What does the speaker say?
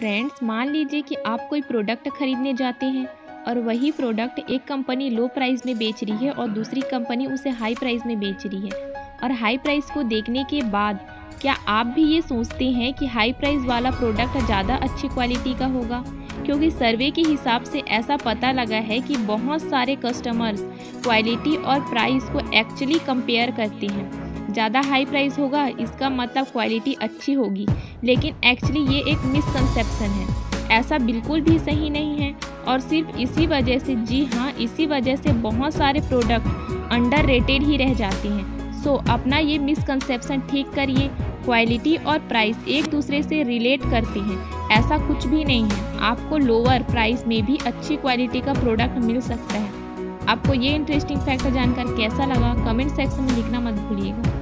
Friends, मान लीजिए कि आप कोई प्रोडक्ट खरीदने जाते हैं और वही प्रोडक्ट एक कंपनी लो प्राइस में बेच रही है और दूसरी कंपनी उसे हाई प्राइस में बेच रही है। और हाई प्राइस को देखने के बाद क्या आप भी ये सोचते हैं कि हाई प्राइस वाला प्रोडक्ट ज़्यादा अच्छी क्वालिटी का होगा? क्योंकि सर्वे के हिसाब से ऐसा पता लगा है कि बहुत सारे कस्टमर्स क्वालिटी और प्राइस को एक्चुअली कंपेयर करते हैं। ज़्यादा हाई प्राइस होगा, इसका मतलब क्वालिटी अच्छी होगी। लेकिन एक्चुअली ये एक मिसकंसेप्शन है। ऐसा बिल्कुल भी सही नहीं है और सिर्फ़ इसी वजह से, जी हाँ इसी वजह से बहुत सारे प्रोडक्ट अंडर रेटेड ही रह जाते हैं। सो अपना ये मिसकंसेप्शन ठीक करिए क्वालिटी और प्राइस एक दूसरे से रिलेट करती हैं। ऐसा कुछ भी नहीं है। आपको लोअर प्राइस में भी अच्छी क्वालिटी का प्रोडक्ट मिल सकता है। आपको ये इंटरेस्टिंग फैक्ट जानकर कैसा लगा? कमेंट सेक्शन में लिखना मत भूलिएगा।